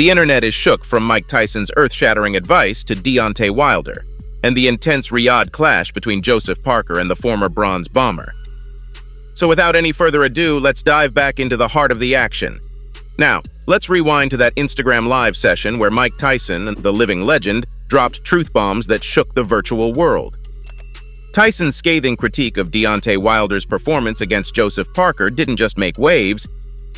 The internet is shook from Mike Tyson's earth-shattering advice to Deontay Wilder, and the intense Riyadh clash between Joseph Parker and the former bronze bomber. So without any further ado, let's dive back into the heart of the action. Now, let's rewind to that Instagram live session where Mike Tyson, the living legend, dropped truth bombs that shook the virtual world. Tyson's scathing critique of Deontay Wilder's performance against Joseph Parker didn't just make waves,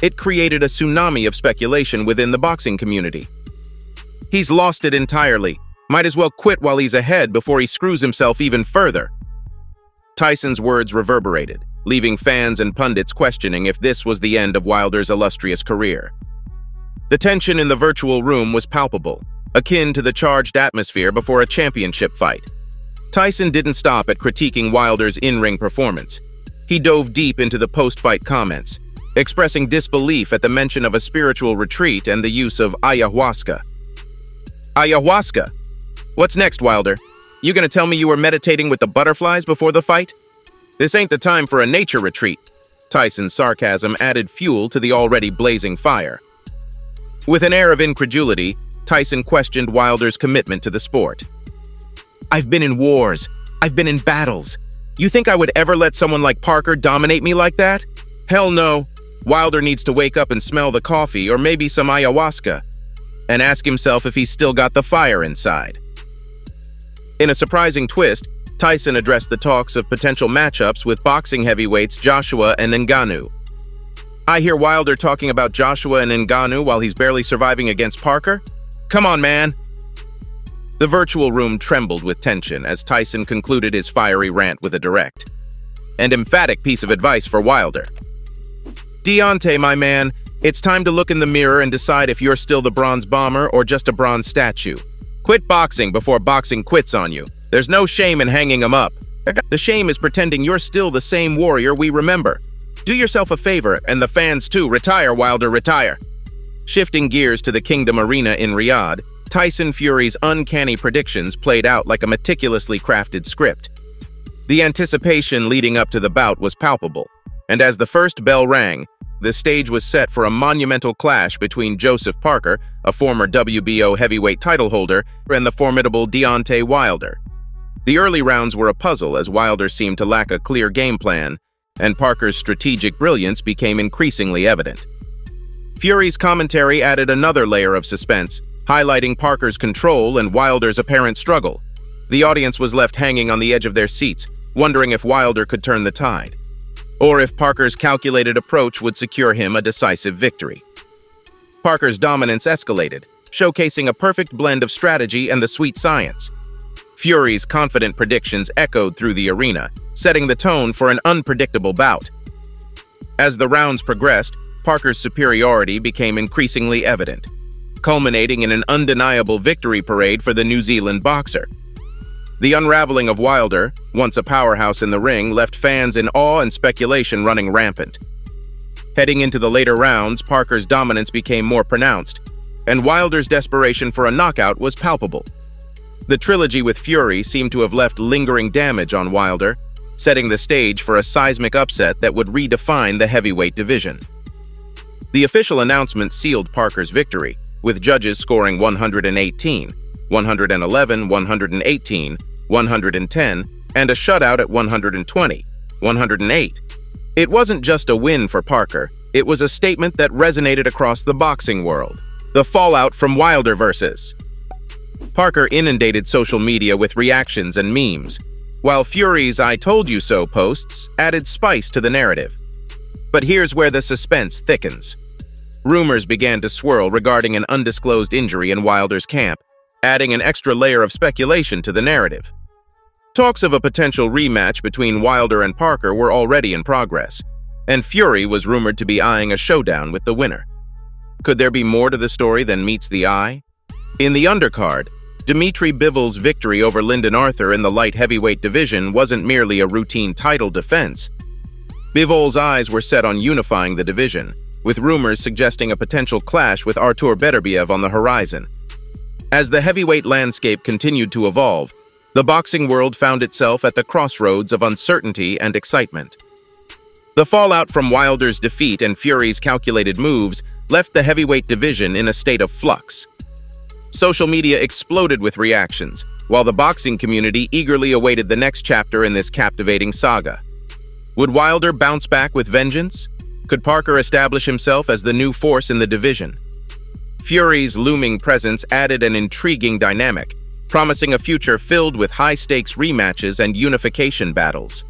it created a tsunami of speculation within the boxing community. He's lost it entirely. Might as well quit while he's ahead before he screws himself even further. Tyson's words reverberated, leaving fans and pundits questioning if this was the end of Wilder's illustrious career. The tension in the virtual room was palpable, akin to the charged atmosphere before a championship fight. Tyson didn't stop at critiquing Wilder's in-ring performance. He dove deep into the post-fight comments, expressing disbelief at the mention of a spiritual retreat and the use of ayahuasca. Ayahuasca? What's next, Wilder? You gonna tell me you were meditating with the butterflies before the fight? This ain't the time for a nature retreat. Tyson's sarcasm added fuel to the already blazing fire. With an air of incredulity, Tyson questioned Wilder's commitment to the sport. I've been in wars. I've been in battles. You think I would ever let someone like Parker dominate me like that? Hell no. Wilder needs to wake up and smell the coffee or maybe some ayahuasca and ask himself if he's still got the fire inside. In a surprising twist, Tyson addressed the talks of potential matchups with boxing heavyweights Joshua and Ngannou. I hear Wilder talking about Joshua and Ngannou while he's barely surviving against Parker? Come on, man. The virtual room trembled with tension as Tyson concluded his fiery rant with a direct and emphatic piece of advice for Wilder. Deontay, my man, it's time to look in the mirror and decide if you're still the bronze bomber or just a bronze statue. Quit boxing before boxing quits on you. There's no shame in hanging him up. The shame is pretending you're still the same warrior we remember. Do yourself a favor, and the fans too, retire, Wilder, retire. Shifting gears to the Kingdom Arena in Riyadh, Tyson Fury's uncanny predictions played out like a meticulously crafted script. The anticipation leading up to the bout was palpable, and as the first bell rang, the stage was set for a monumental clash between Joseph Parker, a former WBO heavyweight title holder, and the formidable Deontay Wilder. The early rounds were a puzzle as Wilder seemed to lack a clear game plan, and Parker's strategic brilliance became increasingly evident. Fury's commentary added another layer of suspense, highlighting Parker's control and Wilder's apparent struggle. The audience was left hanging on the edge of their seats, wondering if Wilder could turn the tide, or if Parker's calculated approach would secure him a decisive victory. Parker's dominance escalated, showcasing a perfect blend of strategy and the sweet science. Fury's confident predictions echoed through the arena, setting the tone for an unpredictable bout. As the rounds progressed, Parker's superiority became increasingly evident culminating in an undeniable victory parade for the New Zealand boxer. The unraveling of Wilder, once a powerhouse in the ring, left fans in awe and speculation running rampant. Heading into the later rounds, Parker's dominance became more pronounced, and Wilder's desperation for a knockout was palpable. The trilogy with Fury seemed to have left lingering damage on Wilder, setting the stage for a seismic upset that would redefine the heavyweight division. The official announcement sealed Parker's victory, with judges scoring 118, 111, 118, 110, and a shutout at 120, 108. It wasn't just a win for Parker, it was a statement that resonated across the boxing world. The fallout from Wilder versus. Parker inundated social media with reactions and memes, while Fury's I Told You So posts added spice to the narrative. But here's where the suspense thickens. Rumors began to swirl regarding an undisclosed injury in Wilder's camp, adding an extra layer of speculation to the narrative. Talks of a potential rematch between Wilder and Parker were already in progress, and Fury was rumored to be eyeing a showdown with the winner. Could there be more to the story than meets the eye? In the undercard, Dimitri Bivol's victory over Lyndon Arthur in the light heavyweight division wasn't merely a routine title defense. Bivol's eyes were set on unifying the division, with rumors suggesting a potential clash with Artur Beterbiev on the horizon. As the heavyweight landscape continued to evolve, the boxing world found itself at the crossroads of uncertainty and excitement. The fallout from Wilder's defeat and Fury's calculated moves left the heavyweight division in a state of flux. Social media exploded with reactions, while the boxing community eagerly awaited the next chapter in this captivating saga. Would Wilder bounce back with vengeance? Could Parker establish himself as the new force in the division? Fury's looming presence added an intriguing dynamic, promising a future filled with high-stakes rematches and unification battles.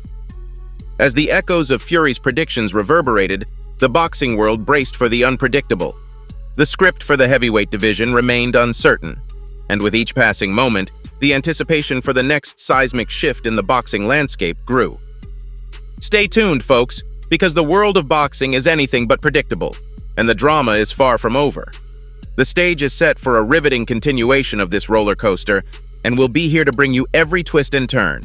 As the echoes of Fury's predictions reverberated, the boxing world braced for the unpredictable. The script for the heavyweight division remained uncertain, and with each passing moment, the anticipation for the next seismic shift in the boxing landscape grew. Stay tuned, folks, because the world of boxing is anything but predictable, and the drama is far from over. The stage is set for a riveting continuation of this roller coaster, and we'll be here to bring you every twist and turn.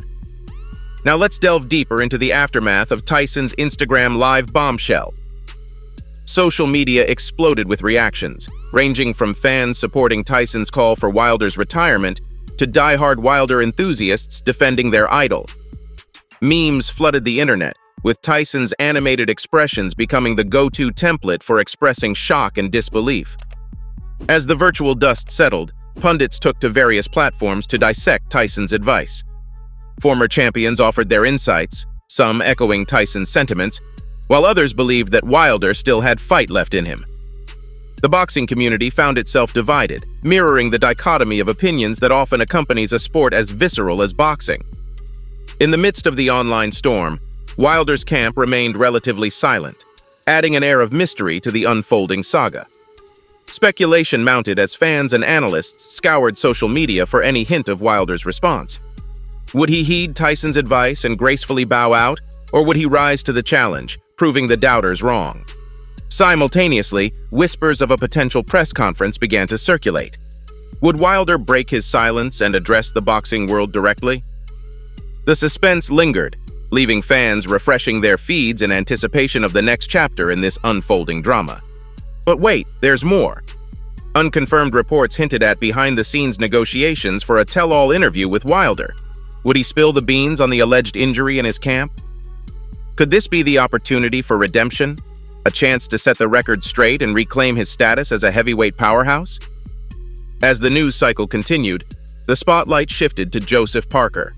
Now let's delve deeper into the aftermath of Tyson's Instagram Live bombshell. Social media exploded with reactions, ranging from fans supporting Tyson's call for Wilder's retirement to die-hard Wilder enthusiasts defending their idol. Memes flooded the internet, with Tyson's animated expressions becoming the go-to template for expressing shock and disbelief. As the virtual dust settled, pundits took to various platforms to dissect Tyson's advice. Former champions offered their insights, some echoing Tyson's sentiments, while others believed that Wilder still had fight left in him. The boxing community found itself divided, mirroring the dichotomy of opinions that often accompanies a sport as visceral as boxing. In the midst of the online storm, Wilder's camp remained relatively silent, adding an air of mystery to the unfolding saga. Speculation mounted as fans and analysts scoured social media for any hint of Wilder's response. Would he heed Tyson's advice and gracefully bow out, or would he rise to the challenge, proving the doubters wrong? Simultaneously, whispers of a potential press conference began to circulate. Would Wilder break his silence and address the boxing world directly? The suspense lingered, leaving fans refreshing their feeds in anticipation of the next chapter in this unfolding drama. But wait, there's more. Unconfirmed reports hinted at behind-the-scenes negotiations for a tell-all interview with Wilder. Would he spill the beans on the alleged injury in his camp? Could this be the opportunity for redemption? A chance to set the record straight and reclaim his status as a heavyweight powerhouse? As the news cycle continued, the spotlight shifted to Joseph Parker.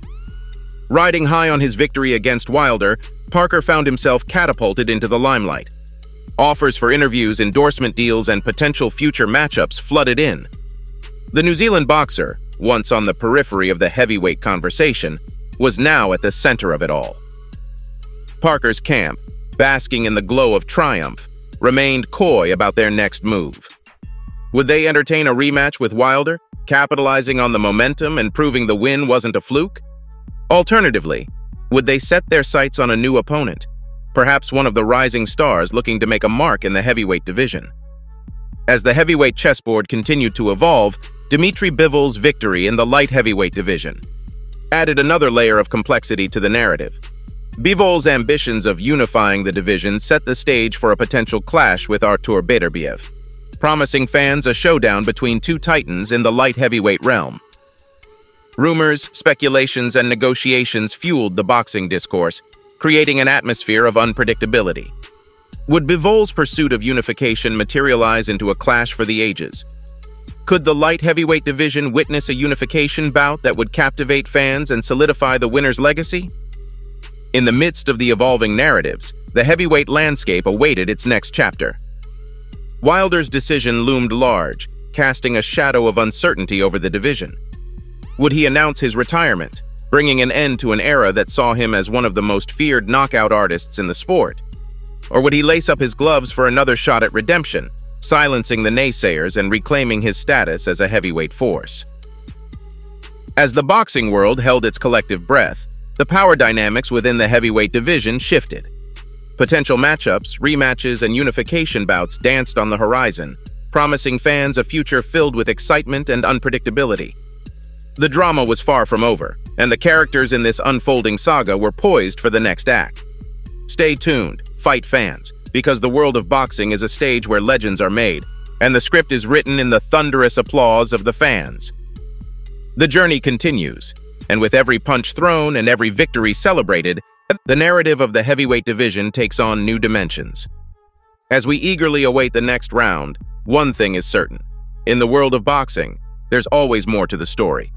Riding high on his victory against Wilder, Parker found himself catapulted into the limelight. Offers for interviews, endorsement deals, and potential future matchups flooded in. The New Zealand boxer, once on the periphery of the heavyweight conversation, was now at the center of it all. Parker's camp, basking in the glow of triumph, remained coy about their next move. Would they entertain a rematch with Wilder, capitalizing on the momentum and proving the win wasn't a fluke? Alternatively, would they set their sights on a new opponent, perhaps one of the rising stars looking to make a mark in the heavyweight division. As the heavyweight chessboard continued to evolve, Dmitry Bivol's victory in the light heavyweight division added another layer of complexity to the narrative. Bivol's ambitions of unifying the division set the stage for a potential clash with Artur Beterbiev, promising fans a showdown between two titans in the light heavyweight realm. Rumors, speculations, and negotiations fueled the boxing discourse, creating an atmosphere of unpredictability. Would Bivol's pursuit of unification materialize into a clash for the ages? Could the light heavyweight division witness a unification bout that would captivate fans and solidify the winner's legacy? In the midst of the evolving narratives, the heavyweight landscape awaited its next chapter. Wilder's decision loomed large, casting a shadow of uncertainty over the division. Would he announce his retirement, bringing an end to an era that saw him as one of the most feared knockout artists in the sport? Or would he lace up his gloves for another shot at redemption, silencing the naysayers and reclaiming his status as a heavyweight force? As the boxing world held its collective breath, the power dynamics within the heavyweight division shifted. Potential matchups, rematches, and unification bouts danced on the horizon, promising fans a future filled with excitement and unpredictability. The drama was far from over, and the characters in this unfolding saga were poised for the next act. Stay tuned, fight fans, because the world of boxing is a stage where legends are made, and the script is written in the thunderous applause of the fans. The journey continues, and with every punch thrown and every victory celebrated, The narrative of the heavyweight division takes on new dimensions. As we eagerly await the next round, one thing is certain. In the world of boxing, there's always more to the story.